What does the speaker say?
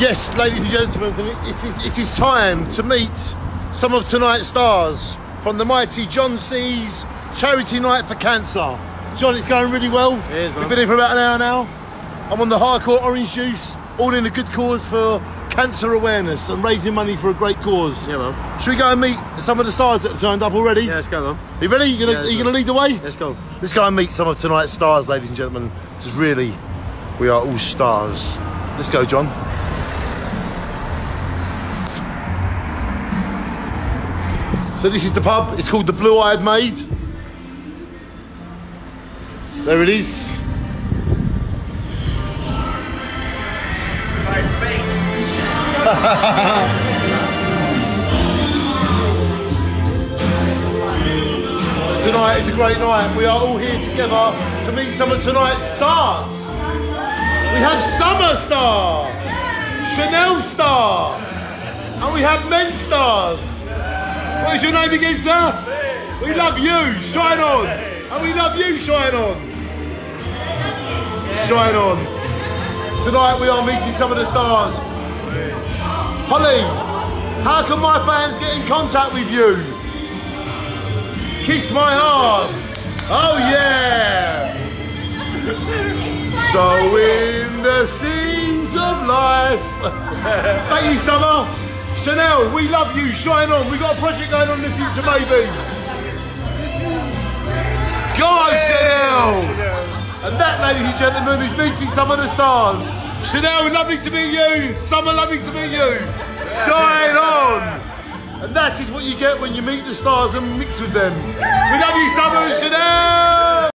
Yes, ladies and gentlemen, it is, it is time to meet some of tonight's stars from the mighty John C's Charity Night for Cancer. John, it's going really well. It is. We've been here for about an hour now. I'm on the hardcore orange juice, all in a good cause for cancer awareness and raising money for a great cause. Yeah, man. Should we go and meet some of the stars that have turned up already? Yeah, let's go, man. You ready? You gonna, Yeah, are you gonna lead the way? Let's go. Let's go and meet some of tonight's stars, ladies and gentlemen. Because really, we are all stars. Let's go, John. So this is the pub. It's called the Blue Eyed Maid. There it is. Tonight is a great night. We are all here together to meet some of tonight's stars. We have Summer Star, Chanel Star, and we have Men Stars. What is your name again, sir? We love you. Shine on. And we love you. Shine on. Shine on. Tonight we are meeting some of the stars. Holly, how can my fans get in contact with you? Kiss my ass. Oh yeah. So in the scenes of life. Thank you, Summer. Chanel, we love you. Shine on. We got a project going on in the future, maybe. Go on, Chanel. And that, ladies and gentlemen, is meeting some of the stars. Chanel, lovely to meet you. Summer, lovely to meet you. Shine on. And that is what you get when you meet the stars and mix with them. We love you, Summer and Chanel.